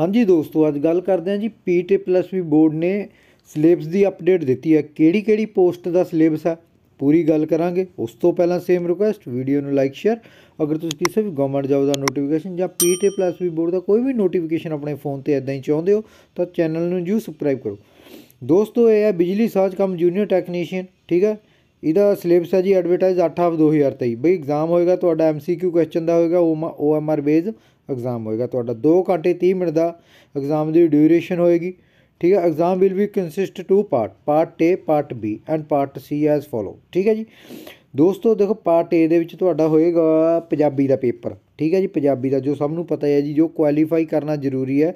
ਹਾਂਜੀ ਦੋਸਤੋ ਅੱਜ ਗੱਲ ਕਰਦੇ ਹਾਂ ਜੀ ਪੀਟੇ ਪਲੱਸ ਵੀ ਬੋਰਡ ਨੇ ਸਿਲੇਬਸ ਦੀ ਅਪਡੇਟ ਦਿੱਤੀ ਹੈ ਕਿਹੜੀ ਕਿਹੜੀ ਪੋਸਟ ਦਾ ਸਿਲੇਬਸ ਹੈ ਪੂਰੀ ਗੱਲ ਕਰਾਂਗੇ ਉਸ ਤੋਂ ਪਹਿਲਾਂ ਸੇਮ ਰਿਕੁਐਸਟ ਵੀਡੀਓ ਨੂੰ ਲਾਈਕ ਸ਼ੇਅਰ ਅਗਰ ਤੁਸੀਂ ਕਿਸੇ ਵੀ ਗਵਰਨਮੈਂਟ ਜੌਬ ਦਾ ਨੋਟੀਫਿਕੇਸ਼ਨ ਜਾਂ ਪੀਟੇ ਪਲੱਸ ਵੀ ਬੋਰਡ ਦਾ ਕੋਈ ਵੀ ਨੋਟੀਫਿਕੇਸ਼ਨ ਆਪਣੇ ਫੋਨ ਤੇ ਇਦਾਂ ਹੀ ਚਾਹੁੰਦੇ ਹੋ ਤਾਂ ਚੈਨਲ ਨੂੰ ਜੂ ਸਬਸਕ੍ਰਾਈਬ ਕਰੋ ਦੋਸਤੋ ਇਹ ਹੈ ਬਿਜਲੀ ਸਾਜ ਕਮ ਜੂਨੀਅਰ ਟੈਕਨੀਸ਼ੀਅਨ ਠੀਕ ਹੈ ਇਹਦਾ ਸਿਲੇਬਸ ਹੈ ਜੀ ਐਡਵਰਟਾਈਜ਼ 8 ਆਫ 2023 ਬਈ ਐਗਜ਼ਾਮ ਹੋਏਗਾ ਤੁਹਾਡਾ ਐਮਸੀਕਿਊ ਕੁਐਸਚਨ ਦਾ ਹੋਏਗਾ ਓਐਮਆਰ ਬੇਸ ਐਗਜ਼ਾਮ ਹੋਏਗਾ ਤੁਹਾਡਾ 2 ਘੰਟੇ 30 ਮਿੰਟ ਦਾ ਐਗਜ਼ਾਮ ਦੀ ਡਿਊਰੇਸ਼ਨ ਹੋਏਗੀ ਠੀਕ ਹੈ exam will be consist to part part A part B and part C as follow ਠੀਕ ਹੈ ਜੀ ਦੋਸਤੋ ਦੇਖੋ ਪਾਰਟ A ਦੇ ਵਿੱਚ ਤੁਹਾਡਾ ਹੋਏਗਾ ਪੰਜਾਬੀ ਦਾ ਪੇਪਰ ਠੀਕ ਹੈ ਜੀ ਪੰਜਾਬੀ ਦਾ ਜੋ ਸਭ ਨੂੰ ਪਤਾ ਹੈ ਜੀ ਜੋ ਕੁਆਲੀਫਾਈ ਕਰਨਾ ਜ਼ਰੂਰੀ ਹੈ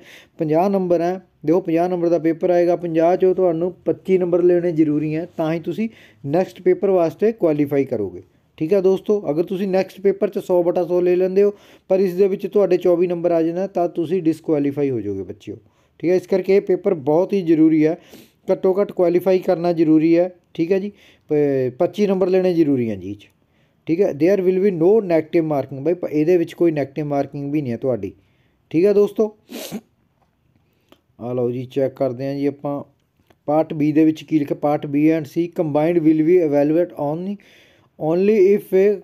50 ਨੰਬਰ ਹੈ ਦੇਖੋ 50 ਨੰਬਰ ਦਾ ਪੇਪਰ ਆਏਗਾ 50 ਚੋਂ ਤੁਹਾਨੂੰ 25 ਨੰਬਰ ਲੈਣੇ ਜ਼ਰੂਰੀ ਹੈ ਤਾਂ ਹੀ ਤੁਸੀਂ ਨੈਕਸਟ ਪੇਪਰ ਵਾਸਤੇ ਕੁਆਲੀਫਾਈ ਕਰੋਗੇ ਠੀਕ ਹੈ ਦੋਸਤੋ ਅਗਰ ਤੁਸੀਂ ਨੈਕਸਟ ਪੇਪਰ 'ਚ 100/100 ਲੈ ਲੈਂਦੇ ਹੋ ਪਰ ਇਸ ਦੇ ਵਿੱਚ ਤੁਹਾਡੇ 24 ਨੰਬਰ ਆ ਜਾਣਾ ਤਾਂ ਤੁਸੀਂ ਡਿਸਕੁਆਲੀਫਾਈ ਹੋ ਜਾਓਗੇ ਬੱਚਿਓ ਠੀਕ ਹੈ ਇਸ ਕਰਕੇ ਇਹ ਪੇਪਰ ਬਹੁਤ ਹੀ ਜ਼ਰੂਰੀ ਹੈ ਘੱਟੋ ਘੱਟ ਕੁਆਲੀਫਾਈ ਕਰਨਾ ਜ਼ਰੂਰੀ ਹੈ ਠੀਕ ਹੈ ਜੀ 25 ਨੰਬਰ ਲੈਣੇ ਜ਼ਰੂਰੀ ਹੈ ਜੀ ਠੀਕ ਹੈ there will be no negative marking ਬਈ ਇਹਦੇ ਵਿੱਚ ਕੋਈ 네ਗੇਟਿਵ ਮਾਰਕਿੰਗ ਵੀ ਨਹੀਂ ਹੈ ਤੁਹਾਡੀ ਠੀਕ ਹੈ ਦੋਸਤੋ ਆ ਲਓ ਜੀ ਚੈੱਕ ਕਰਦੇ ਹਾਂ ਜੀ ਆਪਾਂ ਪਾਰਟ B ਦੇ ਵਿੱਚ ਕੀ ਲਿਖਿਆ part B and C combined will be evaluate on only if a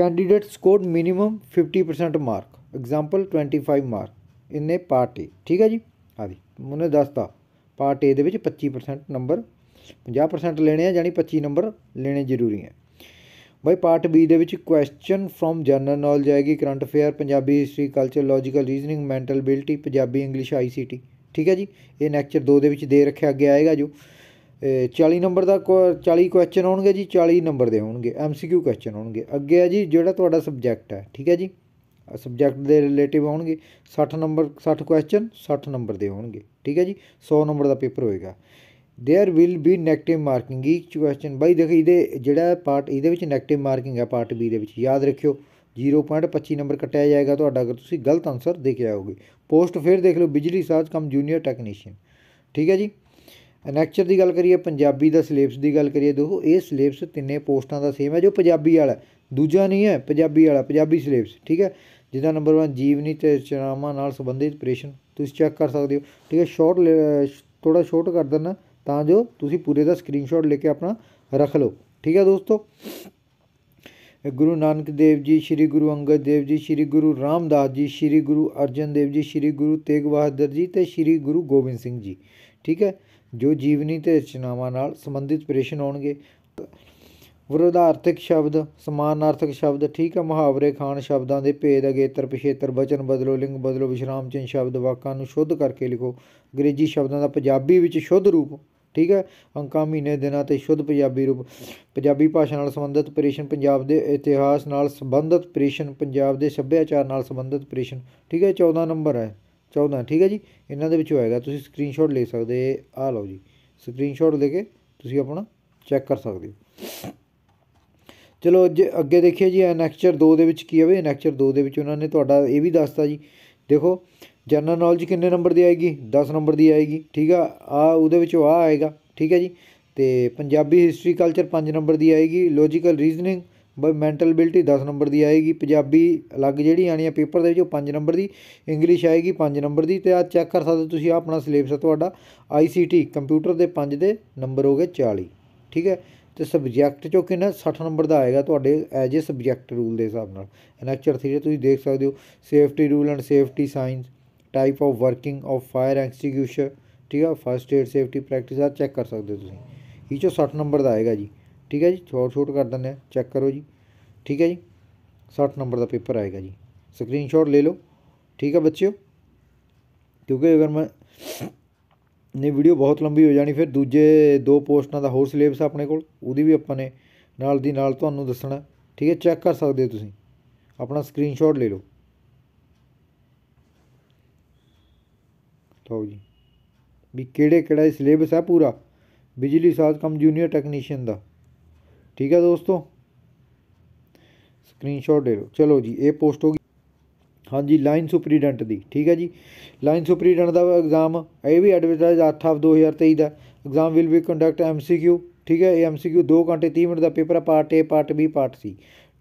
candidate scored minimum 50% mark example 25 mark in a part A ਠੀਕ ਹੈ ਜੀ ਆ ਵੀ ਉਹਨੇ ਦੱਸਤਾ ਪਾਰਟ A ਦੇ ਵਿੱਚ 25% ਨੰਬਰ 50% ਲੈਣੇ ਆ ਯਾਨੀ 25 ਨੰਬਰ ਲੈਣੇ ਜ਼ਰੂਰੀ ਹੈ ਬਾਈ ਪਾਰਟ B ਦੇ ਵਿੱਚ ਕੁਐਸਚਨ ਫਰਮ ਜਨਰਲ ਨੌਲੇਜ ਆਏਗੀ current affair Punjabi history culture logical reasoning mental ability Punjabi English ICT ਠੀਕ ਹੈ ਜੀ ਇਹ ਲੈਕਚਰ 2 ਦੇ ਵਿੱਚ ਦੇ ਰੱਖਿਆ ਗਿਆ ਆਏਗਾ ਜੋ 40 ਨੰਬਰ ਦਾ 40 ਕੁਐਸਚਨ ਹੋਣਗੇ ਜੀ 40 ਨੰਬਰ ਦੇ ਹੋਣਗੇ ਐਮਸੀਕਿਊ ਕੁਐਸਚਨ ਹੋਣਗੇ ਅੱਗੇ ਆ ਜੀ ਜਿਹੜਾ ਤੁਹਾਡਾ ਸਬਜੈਕਟ ਹੈ ਠੀਕ ਹੈ ਜੀ ਸਬਜੈਕਟ ਦੇ ਰਿਲੇਟਿਵ ਹੋਣਗੇ 60 ਨੰਬਰ 60 ਕੁਐਸਚਨ 60 ਨੰਬਰ ਦੇ ਹੋਣਗੇ ਠੀਕ ਹੈ ਜੀ 100 ਨੰਬਰ ਦਾ ਪੇਪਰ ਹੋਏਗਾ there will be negative marking each question ਬਾਈ ਦੇਖ ਇਹਦੇ ਜਿਹੜਾ ਪਾਰਟ ਇਹਦੇ ਵਿੱਚ ਨੈਗੇਟਿਵ ਮਾਰਕਿੰਗ ਹੈ ਪਾਰਟ ਬੀ ਦੇ ਵਿੱਚ ਯਾਦ ਰੱਖਿਓ 0.25 ਨੰਬਰ ਕਟਿਆ ਜਾਏਗਾ ਤੁਹਾਡਾ ਅਗਰ ਤੁਸੀਂ ਗਲਤ ਆਨਸਰ ਦੇ ਕੇ ਆਓਗੇ ਪੋਸਟ ਫਿਰ ਦੇਖ ਲਓ ਬਿਜਲੀ ਸਾਜ ਕਮ ਜੂਨੀਅਰ ਟੈਕਨੀਸ਼ੀਅਨ ਠੀਕ ਹੈ ਜੀ ਅਨੈਕਚਰ ਦੀ ਗੱਲ ਕਰੀਏ ਪੰਜਾਬੀ ਦਾ ਸਿਲੇਬਸ ਦੀ ਗੱਲ ਕਰੀਏ ਦੇਖੋ ਇਹ ਸਿਲੇਬਸ ਤਿੰਨੇ ਪੋਸਟਾਂ ਦਾ ਸੇਮ ਹੈ ਜੋ ਪੰਜਾਬੀ ਵਾਲਾ ਦੂਜਾ ਨਹੀਂ ਹੈ ਪੰਜਾਬੀ ਵਾਲਾ ਪੰਜਾਬੀ ਸਿਲੇਬਸ ਠੀਕ ਹੈ ਜਿਹਦਾ ਨੰਬਰ 1 ਜੀਵਨੀ ਤੇ ਚਰਾਮਾ ਨਾਲ ਸੰਬੰਧਿਤ ਪ੍ਰੇਸ਼ਨ ਤੁਸੀਂ ਚੈੱਕ ਕਰ ਸਕਦੇ ਹੋ ਠੀਕ ਹੈ ਸ਼ਾਰਟ ਥੋੜਾ ਸ਼ਾਰਟ ਕਰ ਦਿੰਨਾ ਤਾਂ ਜੋ ਤੁਸੀਂ ਪੂਰੇ ਦਾ ਸਕਰੀਨਸ਼ਾਟ ਲੈ ਕੇ ਆਪਣਾ ਰੱਖ ਲਓ ਠੀਕ ਹੈ ਦੋਸਤੋ ਗੁਰੂ ਨਾਨਕ ਦੇਵ ਜੀ ਸ੍ਰੀ ਗੁਰੂ ਅੰਗਦ ਦੇਵ ਜੀ ਸ੍ਰੀ ਗੁਰੂ ਰਾਮਦਾਸ ਜੀ ਸ੍ਰੀ ਗੁਰੂ ਅਰਜਨ ਦੇਵ ਜੀ ਸ੍ਰੀ ਗੁਰੂ ਤੇਗ ਬਹਾਦਰ ਜੀ ਤੇ ਸ੍ਰੀ ਗੁਰੂ ਗੋਬਿੰਦ ਸਿੰਘ ਜੀ ਠੀਕ ਹੈ ਜੋ ਜੀਵਨੀ ਤੇ ਰਚਨਾਵਾਂ ਨਾਲ ਸੰਬੰਧਿਤ ਪ੍ਰਸ਼ਨ ਆਉਣਗੇ ਵਿਰੋਧਾਰਥਿਕ ਸ਼ਬਦ ਸਮਾਨਾਰਥਕ ਸ਼ਬਦ ਠੀਕ ਹੈ ਮੁਹਾਵਰੇ ਖਾਨ ਸ਼ਬਦਾਂ ਦੇ ਭੇਦ ਅਗੇਤਰ ਪਿਛੇਤਰ ਵਚਨ ਬਦਲੋ ਲਿੰਗ ਬਦਲੋ ਵਿਸ਼ਰਾਮ ਚਿੰਨ ਸ਼ਬਦ ਵਾਕਾਂ ਨੂੰ ਸ਼ੁੱਧ ਕਰਕੇ ਲਿਖੋ ਅੰਗਰੇਜ਼ੀ ਸ਼ਬਦਾਂ ਦਾ ਪੰਜਾਬੀ ਵਿੱਚ ਸ਼ੁੱਧ ਰੂਪ ਠੀਕ ਹੈ ਅੰਕਾਂ ਮਹੀਨੇ ਦਿਨਾਂ ਤੇ ਸ਼ੁੱਧ ਪੰਜਾਬੀ ਰੂਪ ਪੰਜਾਬੀ ਭਾਸ਼ਾ ਨਾਲ ਸੰਬੰਧਿਤ ਪ੍ਰਸ਼ਨ ਪੰਜਾਬ ਦੇ ਇਤਿਹਾਸ ਨਾਲ ਸੰਬੰਧਿਤ ਪ੍ਰਸ਼ਨ ਪੰਜਾਬ ਦੇ ਸੱਭਿਆਚਾਰ ਨਾਲ ਸੰਬੰਧਿਤ ਪ੍ਰਸ਼ਨ ਠੀਕ ਹੈ 14 ਨੰਬਰ ਹੈ 14 ਠੀਕ ਹੈ ਜੀ ਇਹਨਾਂ ਦੇ ਵਿੱਚੋਂ ਆਏਗਾ ਤੁਸੀਂ ਸਕਰੀਨਸ਼ਾਟ ਲੈ ਸਕਦੇ ਆ ਲਓ ਜੀ ਸਕਰੀਨਸ਼ਾਟ ਲੈ ਕੇ ਤੁਸੀਂ ਆਪਣਾ ਚੈੱਕ ਕਰ ਸਕਦੇ ਹੋ ਚਲੋ ਜੇ ਅੱਗੇ ਦੇਖੀਏ ਜੀ ਨੈਕਚਰ 2 ਦੇ ਵਿੱਚ ਕੀ ਆਵੇ ਨੈਕਚਰ 2 ਦੇ ਵਿੱਚ ਉਹਨਾਂ ਨੇ ਤੁਹਾਡਾ ਇਹ ਵੀ ਦੱਸਤਾ ਜੀ ਦੇਖੋ ਜਨਰਲ ਨੌਲੇਜ ਕਿੰਨੇ ਨੰਬਰ ਦੀ ਆਏਗੀ 10 ਨੰਬਰ ਦੀ ਆਏਗੀ ਠੀਕ ਆ ਆ ਉਹਦੇ ਵਿੱਚ ਆ ਆਏਗਾ ਠੀਕ ਹੈ ਜੀ ਤੇ ਪੰਜਾਬੀ ਹਿਸਟਰੀ ਕਲਚਰ 5 ਨੰਬਰ ਦੀ ਆਏਗੀ ਲੌਜੀਕਲ ਰੀਜ਼ਨਿੰਗ ਬਈ ਮੈਂਟਲ ਅਬਿਲਟੀ 10 ਨੰਬਰ ਦੀ ਆਏਗੀ ਪੰਜਾਬੀ ਅਲੱਗ ਜਿਹੜੀ ਆਣੀ ਆ ਪੇਪਰ ਦੇ ਵਿੱਚ ਉਹ 5 ਨੰਬਰ ਦੀ ਇੰਗਲਿਸ਼ ਆਏਗੀ 5 ਨੰਬਰ ਦੀ ਤੇ ਆ ਚੈੱਕ ਕਰ ਸਕਦੇ ਤੁਸੀਂ ਆ ਆਪਣਾ ਸਿਲੇਬਸ ਤੁਹਾਡਾ ਆਈਸੀਟੀ ਕੰਪਿਊਟਰ ਦੇ 5 ਦੇ ਨੰਬਰ ਹੋ ਗਏ 40 ਠੀਕ ਹੈ ਤੇ ਸਬਜੈਕਟ ਚੋਂ ਕਿੰਨਾ 60 ਨੰਬਰ ਦਾ ਆਏਗਾ ਤੁਹਾਡੇ ਐਜ ਅ ਸਬਜੈਕਟ ਰੂਲ ਦੇ ਹਿਸਾਬ ਨਾਲ ਲੈਕਚਰ 3 ਤੁਸੀਂ ਦੇਖ ਸਕਦੇ ਹੋ safety rule and safety science type of working of fire extinguisher ਠੀਕ ਆ ਫਸਟ ਏਡ ਸੇਫਟੀ ਪ੍ਰੈਕਟਿਸ ਆ ਚੈੱਕ ਕਰ ਸਕਦੇ ਤੁਸੀਂ ਇਹ ਚੋਂ 60 ਨੰਬਰ ਦਾ ਆਏਗਾ ਜੀ ਠੀਕ ਹੈ ਜੀ ਸ਼ਾਰਟ ਛੋਟ ਕਰ ਦਿੰਦੇ ਆ ਚੈੱਕ ਕਰੋ ਜੀ ਠੀਕ ਹੈ ਜੀ 60 ਨੰਬਰ ਦਾ ਪੇਪਰ ਆਏਗਾ ਜੀ ਸਕਰੀਨਸ਼ਾਟ ਲੈ ਲਓ ਠੀਕ ਹੈ ਬੱਚਿਓ ਕਿਉਂਕਿ ਅਗਰ ਮੈਂ ਨੇ ਵੀਡੀਓ ਬਹੁਤ ਲੰਬੀ ਹੋ ਜਾਣੀ ਫਿਰ ਦੂਜੇ ਦੋ ਪੋਸਟਾਂ ਦਾ ਹੋਰ ਸਿਲੇਬਸ ਆਪਣੇ ਕੋਲ ਉਹਦੀ ਵੀ ਆਪਾਂ ਨੇ ਨਾਲ ਦੀ ਨਾਲ ਤੁਹਾਨੂੰ ਦੱਸਣਾ ਠੀਕ ਹੈ ਚੈੱਕ ਕਰ ਸਕਦੇ ਹੋ ਤੁਸੀਂ ਆਪਣਾ ਸਕਰੀਨਸ਼ਾਟ ਲੈ ਲਓ ਤੋ ਜੀ ਵੀ ਕਿਹੜੇ ਕਿਹੜਾ ਸਿਲੇਬਸ ਆ ਪੂਰਾ ਬਿਜਲੀ ਸਾਜ਼ ਕਮ ਜੂਨੀਅਰ ਟੈਕਨੀਸ਼ੀਅਨ ਦਾ ਠੀਕ ਹੈ ਦੋਸਤੋ ਸਕਰੀਨਸ਼ਾਟ ਦੇ ਲਓ ਚਲੋ ਜੀ ਇਹ ਪੋਸਟ ਹੋ ਗਈ ਹਾਂਜੀ ਲਾਈਨ ਸੁਪਰੀਡੈਂਟ ਦੀ ਠੀਕ ਹੈ ਜੀ ਲਾਈਨ ਸੁਪਰੀਡੈਂਟ ਦਾ ਐਗਜ਼ਾਮ ਇਹ ਵੀ advertise 8 of 2023 the exam will be conduct MCQ ਠੀਕ ਹੈ ਇਹ ਐਮਸੀਕਿਊ 2 ਘੰਟੇ 30 ਮਿੰਟ ਦਾ ਪੇਪਰ ਆ part A part B part C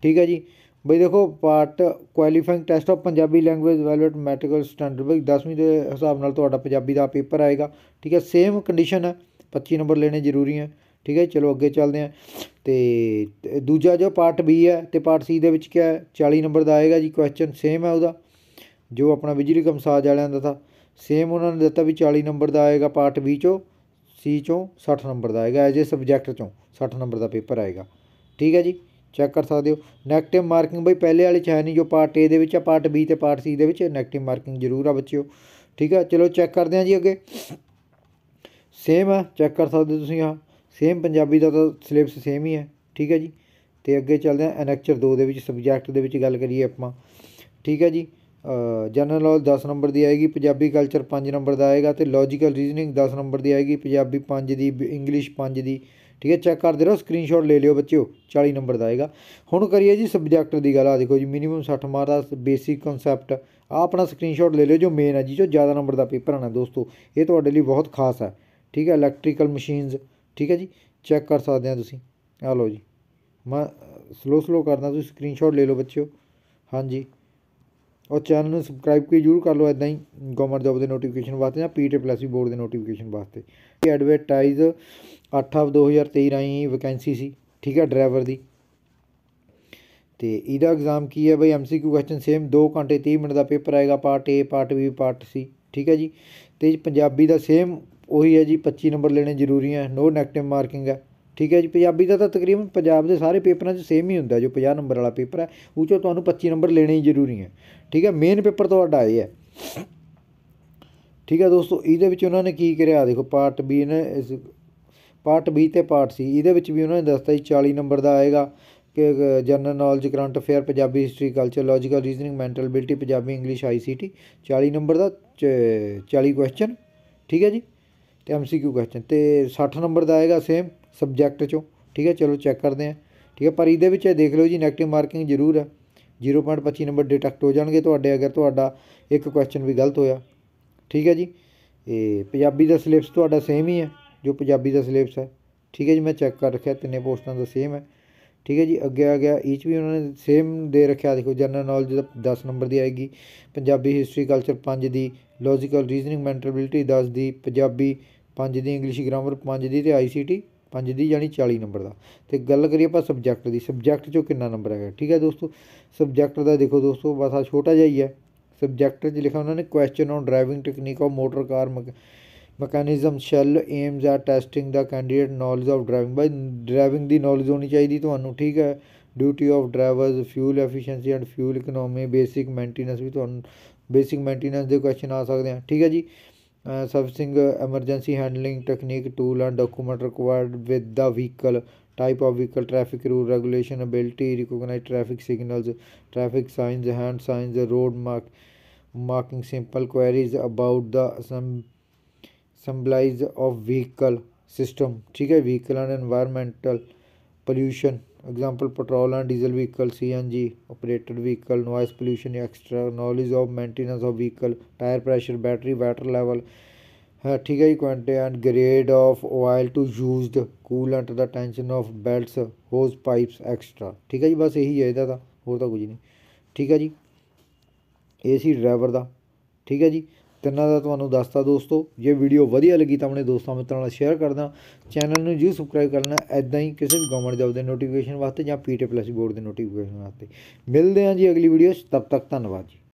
ਠੀਕ ਹੈ ਜੀ ਬਈ ਦੇਖੋ part qualifying test of Punjabi language valid metrical standard ਬਈ 10ਵੀਂ ਦੇ ਹਿਸਾਬ ਨਾਲ ਤੁਹਾਡਾ ਪੰਜਾਬੀ ਦਾ ਪੇਪਰ ਆਏਗਾ ਠੀਕ ਹੈ ਸੇਮ ਕੰਡੀਸ਼ਨ ਹੈ 25 ਨੰਬਰ ਲੈਣੇ ਜ਼ਰੂਰੀ ਹੈ ਠੀਕ ਹੈ ਚਲੋ ਅੱਗੇ ਚੱਲਦੇ ਹਾਂ ਤੇ ਦੂਜਾ ਜੋ ਪਾਰਟ ਬੀ ਹੈ ਤੇ ਪਾਰਟ ਸੀ ਦੇ ਵਿੱਚ ਕੀ ਹੈ 40 ਨੰਬਰ ਦਾ ਆਏਗਾ ਜੀ ਕੁਐਸਚਨ ਸੇਮ ਹੈ ਉਹਦਾ ਜੋ ਆਪਣਾ ਵਿਜਰੀ ਕਮਸਾਜ ਵਾਲਿਆਂ ਦਾ ਤਾਂ ਸੇਮ ਉਹਨਾਂ ਨੇ ਦਿੱਤਾ ਵੀ 40 ਨੰਬਰ ਦਾ ਆਏਗਾ ਪਾਰਟ ਬੀ ਚੋਂ ਸੀ ਚੋਂ 60 ਨੰਬਰ ਦਾ ਆਏਗਾ ਐਜ ਅ ਸਬਜੈਕਟ ਚੋਂ 60 ਨੰਬਰ ਦਾ ਪੇਪਰ ਆਏਗਾ ਠੀਕ ਹੈ ਜੀ ਚੈੱਕ ਕਰ ਸਕਦੇ ਹੋ ਨੈਗੇਟਿਵ ਮਾਰਕਿੰਗ ਬਈ ਪਹਿਲੇ ਵਾਲੇ ਚ ਹੈ ਨਹੀਂ ਜੋ ਪਾਰਟ A ਦੇ ਵਿੱਚ ਆ ਪਾਰਟ B ਤੇ ਪਾਰਟ C ਦੇ ਵਿੱਚ ਨੈਗੇਟਿਵ ਮਾਰਕਿੰਗ ਜ਼ਰੂਰ ਆ ਬੱਚਿਓ ਠੀਕ ਹੈ ਚਲੋ ਚੈੱਕ ਕਰਦੇ ਹਾਂ ਜੀ ਅੱਗੇ ਸੇਮ ਆ ਚੈੱਕ ਕਰ ਸਕਦੇ ਤੁਸੀਂ ਆ ਸੇਮ ਪੰਜਾਬੀ ਦਾ ਤਾਂ ਸਿਲੇਬਸ ਸੇਮ ਹੀ ਹੈ ਠੀਕ ਹੈ ਜੀ ਤੇ ਅੱਗੇ ਚੱਲਦੇ ਆ ਐਨੈਕਚਰ 2 ਦੇ ਵਿੱਚ ਸਬਜੈਕਟ ਦੇ ਵਿੱਚ ਗੱਲ ਕਰੀਏ ਆਪਾਂ ਠੀਕ ਹੈ ਜੀ ਜਨਰਲ ਨੌਲੇਜ 10 ਨੰਬਰ ਦੀ ਆਏਗੀ ਪੰਜਾਬੀ ਕਲਚਰ 5 ਨੰਬਰ ਦਾ ਆਏਗਾ ਤੇ ਲੌਜੀਕਲ ਰੀਜ਼ਨਿੰਗ 10 ਨੰਬਰ ਦੀ ਆਏਗੀ ਪੰਜਾਬੀ 5 ਦੀ ਇੰਗਲਿਸ਼ 5 ਦੀ ਠੀਕ ਹੈ ਚੈੱਕ ਕਰਦੇ ਰਹੋ ਸਕਰੀਨਸ਼ਾਟ ਲੈ ਲਿਓ ਬੱਚਿਓ 40 ਨੰਬਰ ਦਾ ਆਏਗਾ ਹੁਣ ਕਰੀਏ ਜੀ ਸਬਜੈਕਟ ਦੀ ਗੱਲ ਆ ਦੇਖੋ ਜੀ ਮਿਨੀਮਮ 60 ਮਾਰ ਦਾ ਬੇਸਿਕ ਕਨਸੈਪਟ ਆ ਆਪਣਾ ਸਕਰੀਨਸ਼ਾਟ ਲੈ ਲਿਓ ਜੋ ਮੇਨ ਹੈ ਜੀ ਜੋ ਜ਼ਿਆਦਾ ਨੰਬਰ ਦਾ ਪੇਪਰ ਆਣਾ ਦੋਸਤੋ ਇਹ ਤੁਹਾਡੇ ਲਈ ਬਹੁਤ ਖਾਸ ਹੈ ਠੀਕ ਹੈ ਇਲੈਕਟ੍ਰੀਕਲ ਮਸ਼ੀਨਸ ਠੀਕ ਹੈ ਜੀ ਚੈੱਕ ਕਰ ਸਕਦੇ ਆ ਤੁਸੀਂ ਆ ਲਓ ਜੀ ਮੈਂ ਸਲੋ ਸਲੋ ਕਰਦਾ ਤੁਸੀਂ ਸਕਰੀਨਸ਼ਾਟ ਲੈ ਲਓ ਬੱਚਿਓ ਹਾਂਜੀ ਔਰ ਚੈਨਲ ਨੂੰ ਸਬਸਕ੍ਰਾਈਬ ਕੀ ਜਰੂਰ ਕਰ ਲਓ ਐਦਾਂ ਹੀ ਗਵਰਨਮੈਂਟ ਜੌਬ ਦੇ ਨੋਟੀਫਿਕੇਸ਼ਨ ਵਾਸਤੇ ਜਾਂ ਪੀਟੀ ਪਲੱਸ ਵੀ ਬੋਰਡ ਦੇ ਨੋਟੀਫਿਕੇਸ਼ਨ ਵਾਸਤੇ ਐਡਵਰਟਾਈਜ਼ 8 ਆਫ 2023 ਆਈ ਵੈਕੈਂਸੀ ਸੀ ਠੀਕ ਹੈ ਡਰਾਈਵਰ ਦੀ ਤੇ ਇਹਦਾ ਐਗਜ਼ਾਮ ਕੀ ਹੈ ਬਈ ਐਮਸੀਕਿਊ ਕੁਐਸਚਨ ਸੇਮ 2 ਘੰਟੇ 30 ਮਿੰਟ ਦਾ ਪੇਪਰ ਆਏਗਾ part A part B part C ਠੀਕ ਹੈ ਜੀ ਤੇ ਪੰਜਾਬੀ ਦਾ ਸੇਮ ਉਹੀ ਹੈ ਜੀ 25 ਨੰਬਰ ਲੈਣੇ ਜ਼ਰੂਰੀ ਹੈ ਨੋ ਨੈਗੇਟਿਵ ਮਾਰਕਿੰਗ ਹੈ ਠੀਕ ਹੈ ਜੀ ਪੰਜਾਬੀ ਦਾ ਤਾਂ ਤਕਰੀਬਨ ਪੰਜਾਬ ਦੇ ਸਾਰੇ ਪੇਪਰਾਂ 'ਚ ਸੇਮ ਹੀ ਹੁੰਦਾ ਜੋ 50 ਨੰਬਰ ਵਾਲਾ ਪੇਪਰ ਹੈ ਉਹ 'ਚੋਂ ਤੁਹਾਨੂੰ 25 ਨੰਬਰ ਲੈਣੇ ਹੀ ਜ਼ਰੂਰੀ ਹੈ ਠੀਕ ਹੈ ਮੇਨ ਪੇਪਰ ਤੁਹਾਡਾ ਇਹ ਹੈ ਠੀਕ ਹੈ ਦੋਸਤੋ ਇਹਦੇ ਵਿੱਚ ਉਹਨਾਂ ਨੇ ਕੀ ਕਰਿਆ ਦੇਖੋ ਪਾਰਟ ਬੀ ਨੇ ਇਸ ਪਾਰਟ ਬੀ ਤੇ ਪਾਰਟ ਸੀ ਇਹਦੇ ਵਿੱਚ ਵੀ ਉਹਨਾਂ ਨੇ ਦੱਸਤਾ ਜੀ 40 ਨੰਬਰ ਦਾ ਆਏਗਾ ਕਿ general knowledge current affair Punjabi history culture logical reasoning mental ability Punjabi English ICT 40 number ਦਾ 40 ਕੁਐਸਚਨ ਠੀਕ ਹੈ ਜੀ ਤੇ ਐਮਸੀਕਿਊ ਕੁਐਸਚਨ ਤੇ 60 ਨੰਬਰ ਦਾ ਆਏਗਾ ਸੇਮ ਸਬਜੈਕਟ ਚੋਂ ਠੀਕ ਹੈ ਚਲੋ ਚੈੱਕ ਕਰਦੇ ਹਾਂ ਠੀਕ ਹੈ ਪਰ ਇਹਦੇ ਵਿੱਚ ਇਹ ਦੇਖ ਲਓ ਜੀ 네ਗੇਟਿਵ ਮਾਰਕਿੰਗ ਜ਼ਰੂਰ ਹੈ 0.25 ਨੰਬਰ ਡਿਟੈਕਟ ਹੋ ਜਾਣਗੇ ਤੁਹਾਡੇ ਅਗਰ ਤੁਹਾਡਾ ਇੱਕ ਕੁਐਸਚਨ ਵੀ ਗਲਤ ਹੋਇਆ ਠੀਕ ਹੈ ਜੀ ਇਹ ਪੰਜਾਬੀ ਦਾ ਸਿਲੇਬਸ ਤੁਹਾਡਾ ਸੇਮ ਹੀ ਹੈ ਜੋ ਪੰਜਾਬੀ ਦਾ ਸਿਲੇਬਸ ਹੈ ਠੀਕ ਹੈ ਜੀ ਮੈਂ ਚੈੱਕ ਕਰ ਰੱਖਿਆ ਤਿੰਨੇ ਪੋਸਟਾਂ ਦਾ ਸੇਮ ਹੈ ਠੀਕ ਹੈ ਜੀ ਅੱਗੇ ਆ ਗਿਆ ਈਚ ਵੀ ਉਹਨਾਂ ਨੇ ਸੇਮ ਦੇ ਰੱਖਿਆ ਦੇਖੋ ਜਨਰਲ ਨੌਲੇਜ ਦਾ 10 ਨੰਬਰ ਦੀ ਆਏਗੀ ਪੰਜਾਬੀ ਹਿਸਟਰੀ ਕਲਚਰ 5 ਦੀ ਲੌਜੀਕਲ ਰੀਜ਼ਨਿੰਗ ਮੈਂਟੇਬਿਲਿਟੀ 10 ਦੀ ਪੰਜਾਬੀ ਪੰਜ ਦੀ ਇੰਗਲਿਸ਼ ਗ੍ਰਾਮਰ ਪੰਜ ਦੀ ਤੇ ਆਈਸੀਟੀ ਪੰਜ ਦੀ ਯਾਨੀ 40 ਨੰਬਰ ਦਾ ਤੇ ਗੱਲ ਕਰੀਏ ਆਪਾਂ ਸਬਜੈਕਟ ਦੀ ਸਬਜੈਕਟ ਚੋਂ ਕਿੰਨਾ ਨੰਬਰ ਹੈਗਾ ਠੀਕ ਹੈ ਦੋਸਤੋ ਸਬਜੈਕਟ ਦਾ ਦੇਖੋ ਦੋਸਤੋ ਬਸ ਆ ਛੋਟਾ ਜਿਹਾ ਹੀ ਹੈ ਸਬਜੈਕਟ 'ਚ ਲਿਖਿਆ ਉਹਨਾਂ ਨੇ question on driving technique of motor car mechanism shall aims ਆ testing the candidate knowledge of driving ਬਾਈ ਡਰਾਈਵਿੰਗ ਦੀ ਨੋਲਿਜ ਹੋਣੀ ਚਾਹੀਦੀ ਤੁਹਾਨੂੰ ਠੀਕ ਹੈ duty of drivers fuel efficiency and fuel economy basic maintenance ਵੀ ਤੁਹਾਨੂੰ ਬੇਸਿਕ ਮੈਂਟੇਨੈਂਸ ਦੇ ਕੁਐਸਚਨ ਆ ਸਕਦੇ ਆ ਠੀਕ ਹੈ ਜੀ Uh, servicing, uh, emergency handling technique, tool and document required with the vehicle, type of vehicle, traffic rule regulation, ability recognize traffic signals, traffic signs, hand signs, road marking, simple queries about the assemblies of vehicle system. ठीक है, vehicle and environmental pollution, example petrol and diesel vehicle cng operated vehicle noise pollution extra knowledge of maintenance of vehicle tire pressure battery water level uh, ਠੀਕ ਹੈ ਜੀ quantity and grade of oil to used coolant the tension of belts hose pipes extra ਠੀਕ ਹੈ ਜੀ ਬਸ ਇਹੀ ਹੈ ਇਹਦਾ ਤਾਂ ਹੋਰ ਤਾਂ ਕੁਝ ਨਹੀਂ ਠੀਕ ਹੈ ਜੀ ਇਹ ਸੀ ਡਰਾਈਵਰ ਦਾ ਠੀਕ ਹੈ ਜੀ ਤਿੰਨਾਂ ਦਾ ਤੁਹਾਨੂੰ ਦੱਸਤਾ ਦੋਸਤੋ ਜੇ ਵੀਡੀਓ ਵਧੀਆ ਲੱਗੀ ਤਾਂ ਆਪਣੇ ਦੋਸਤਾਂ ਮਿੱਤਰਾਂ ਨਾਲ ਸ਼ੇਅਰ ਕਰਨਾ ਚੈਨਲ ਨੂੰ ਜੀ ਸਬਸਕ੍ਰਾਈਬ ਕਰਨਾ ਐਦਾਂ ਹੀ ਕਿਸੇ ਵੀ ਗਵਰਨਮੈਂਟ ਜੌਬ ਦੇ ਨੋਟੀਫਿਕੇਸ਼ਨ ਵਾਸਤੇ ਜਾਂ ਪੀਟੀ ਪਲੱਸ ਬੋਰਡ ਦੇ ਨੋਟੀਫਿਕੇਸ਼ਨ ਵਾਸਤੇ ਮਿਲਦੇ ਹਾਂ ਜੀ ਅਗਲੀ ਵੀਡੀਓ 'ਚ ਤੱਕ ਧੰਨਵਾਦ ਜੀ